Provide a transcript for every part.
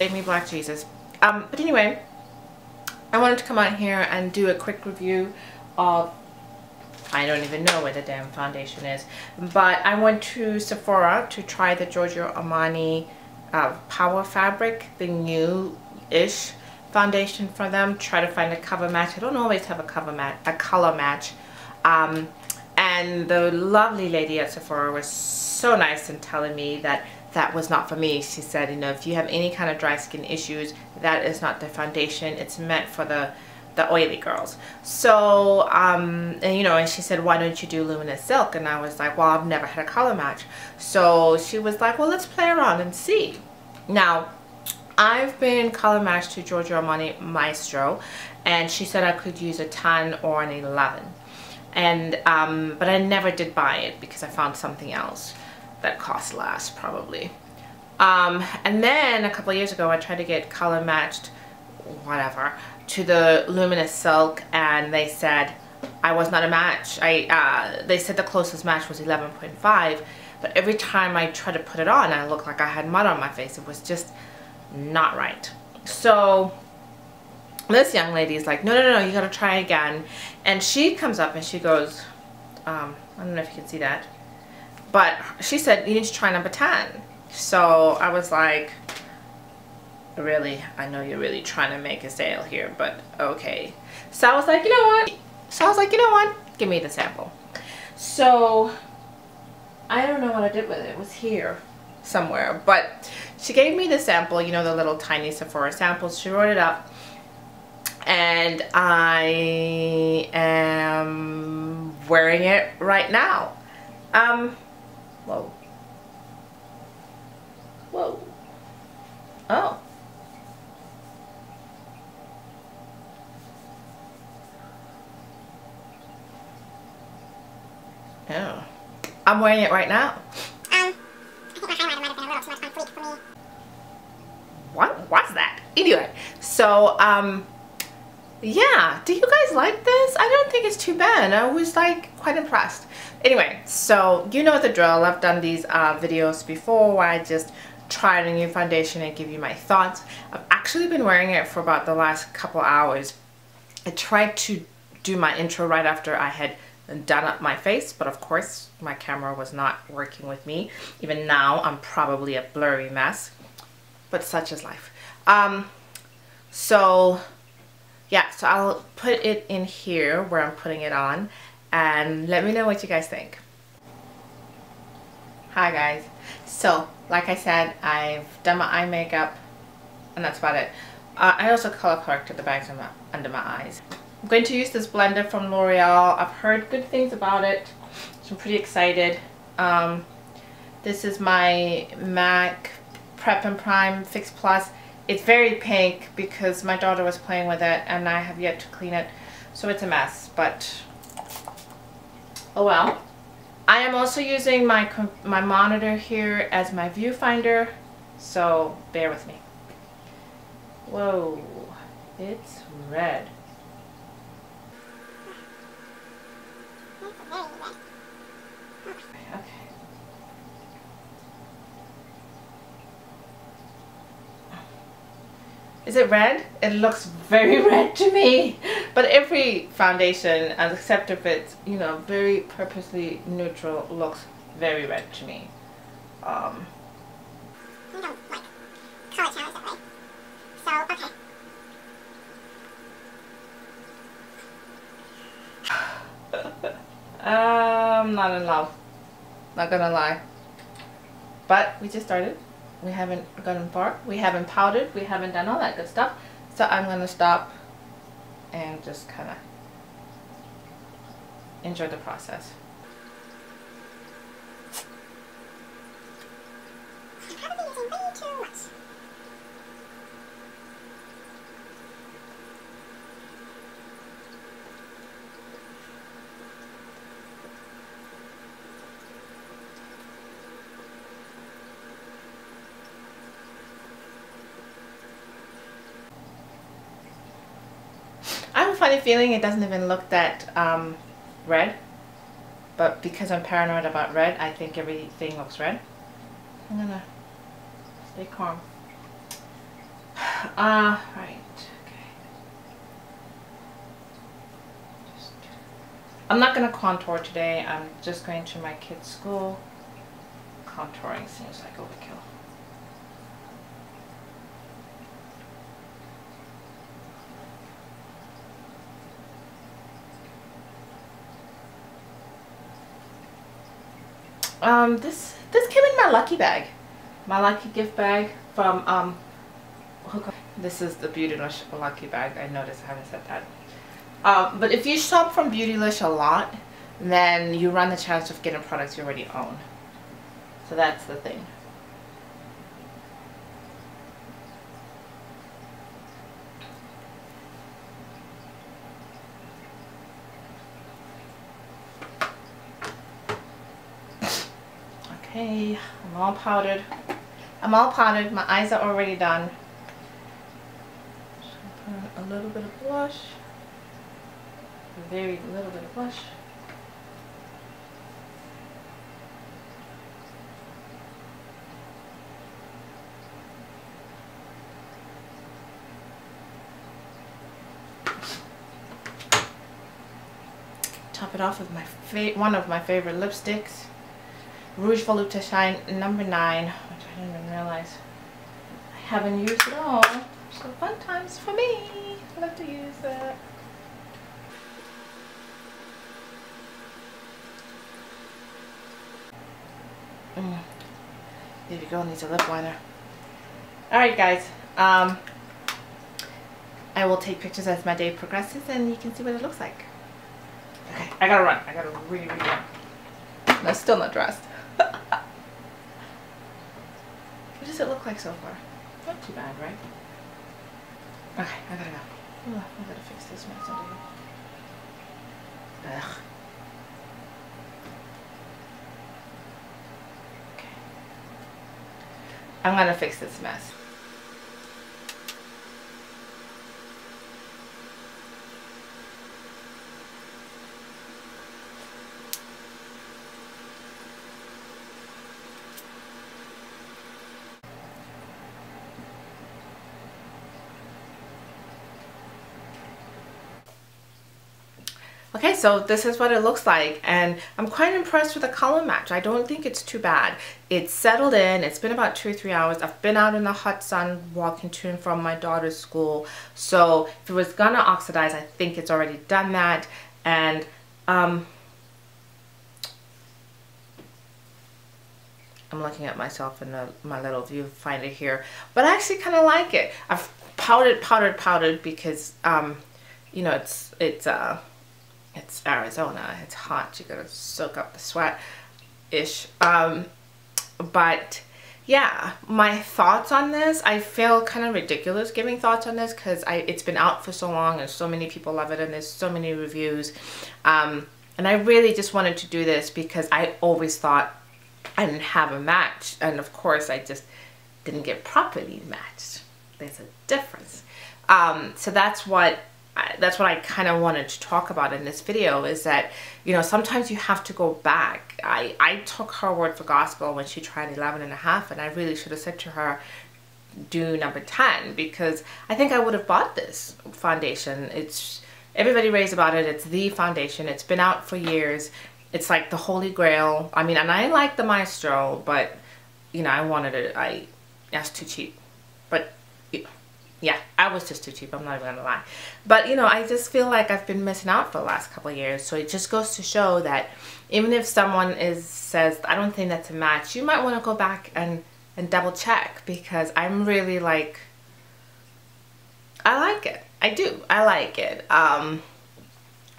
Amy Black Jesus. Um, but anyway, I wanted to come out here and do a quick review of I don't even know what the damn foundation is. But I went to Sephora to try the Giorgio Armani uh, Power Fabric, the new-ish foundation for them. Try to find a cover match. I don't always have a cover match, a color match. Um, and the lovely lady at Sephora was so nice in telling me that that was not for me. She said, you know, if you have any kind of dry skin issues, that is not the foundation. It's meant for the the oily girls. So, um, and you know, and she said, why don't you do Luminous Silk? And I was like, well, I've never had a color match. So she was like, well, let's play around and see. Now, I've been color matched to Giorgio Armani Maestro, and she said I could use a 10 or an 11. And, um, but I never did buy it because I found something else that cost less, probably. Um, and then a couple years ago, I tried to get color matched, whatever, to the Luminous Silk and they said I was not a match. I uh, They said the closest match was 11.5 but every time I tried to put it on I looked like I had mud on my face. It was just not right. So this young lady is like, no, no, no, you gotta try again. And she comes up and she goes, um, I don't know if you can see that, but she said, you need to try number 10. So I was like, really, I know you're really trying to make a sale here, but okay. So I was like, you know what? So I was like, you know what? Give me the sample. So I don't know what I did with it. It was here somewhere, but she gave me the sample, you know, the little tiny Sephora samples. She wrote it up and I am wearing it right now. Um, Oh. I'm wearing it right now. Um, what was that? Anyway, so, um, yeah, do you guys like this? I don't think it's too bad. I was, like, quite impressed. Anyway, so, you know the drill. I've done these uh, videos before where I just try a new foundation and give you my thoughts. I've actually been wearing it for about the last couple hours. I tried to do my intro right after I had done up my face but of course my camera was not working with me. Even now I'm probably a blurry mess but such is life. Um so yeah so I'll put it in here where I'm putting it on and let me know what you guys think. Hi guys. So like I said I've done my eye makeup and that's about it. Uh, I also color corrected the bags under my, under my eyes I'm going to use this blender from L'Oreal. I've heard good things about it. So I'm pretty excited. Um, this is my MAC Prep and Prime Fix Plus. It's very pink because my daughter was playing with it and I have yet to clean it. So it's a mess, but oh well. I am also using my, my monitor here as my viewfinder, so bear with me. Whoa, it's red. Is it red? It looks very red to me. But every foundation, except if it's, you know, very purposely neutral, looks very red to me. Um, So, okay. I'm not in love. Not gonna lie. But we just started we haven't gotten far. We haven't powdered. We haven't done all that good stuff. So I'm gonna stop and just kind of enjoy the process funny feeling it doesn't even look that um, red. But because I'm paranoid about red, I think everything looks red. I'm gonna stay calm. Uh, right. Okay. I'm not to contour today. I'm just going to my kid's school. Contouring seems like overkill. Um, this this came in my lucky bag, my lucky gift bag from um. This is the Beautylish lucky bag. I noticed I haven't said that. Um, but if you shop from Beautylish a lot, then you run the chance of getting products you already own. So that's the thing. I'm all powdered. I'm all powdered. My eyes are already done. a little bit of blush. A very little bit of blush. top it off with my one of my favorite lipsticks. Rouge Volupte Shine number 9, which I didn't even realize I haven't used at all. So fun times for me. I love to use that. Mm. you go, needs a lip liner. Alright guys, um, I will take pictures as my day progresses and you can see what it looks like. Okay, I gotta run. I gotta really, really run. I'm still not dressed. What does it look like so far? Not too bad, right? Okay, I gotta go. Ugh, I gotta fix this mess under here. Ugh. Okay. I'm gonna fix this mess. Okay, so this is what it looks like and I'm quite impressed with the color match. I don't think it's too bad. It's settled in. It's been about two or three hours. I've been out in the hot sun walking to and from my daughter's school. So if it was gonna oxidize, I think it's already done that. And um, I'm looking at myself in the, my little viewfinder here, but I actually kind of like it. I've powdered, powdered, powdered because, um, you know, it's, it's, uh, it's Arizona. It's hot. You gotta soak up the sweat ish. Um, but yeah, my thoughts on this, I feel kind of ridiculous giving thoughts on this because it's been out for so long and so many people love it and there's so many reviews. Um, and I really just wanted to do this because I always thought I didn't have a match. And of course, I just didn't get properly matched. There's a difference. Um, so that's what that's what I kind of wanted to talk about in this video is that, you know, sometimes you have to go back. I, I took her word for gospel when she tried 11 and a half and I really should have said to her, do number 10 because I think I would have bought this foundation. It's, everybody raves about it. It's the foundation. It's been out for years. It's like the holy grail. I mean, and I like the Maestro, but, you know, I wanted it. I, that's too cheap. But yeah, I was just too cheap. I'm not even gonna lie. But you know, I just feel like I've been missing out for the last couple years. So it just goes to show that even if someone is says, I don't think that's a match, you might want to go back and and double check because I'm really like, I like it. I do. I like it. Um,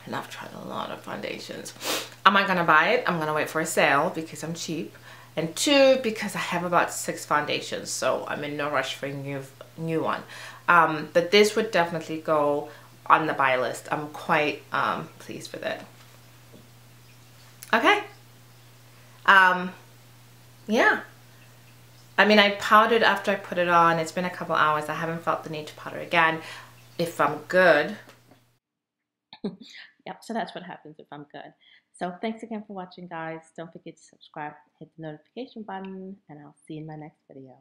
and I've tried a lot of foundations. Am I gonna buy it? I'm gonna wait for a sale because I'm cheap. And two, because I have about six foundations, so I'm in no rush for new new one. Um, but this would definitely go on the buy list. I'm quite um, pleased with it. Okay. Um, yeah. I mean, I powdered after I put it on. It's been a couple hours. I haven't felt the need to powder again. If I'm good. yep, so that's what happens if I'm good. So thanks again for watching, guys. Don't forget to subscribe, hit the notification button, and I'll see you in my next video.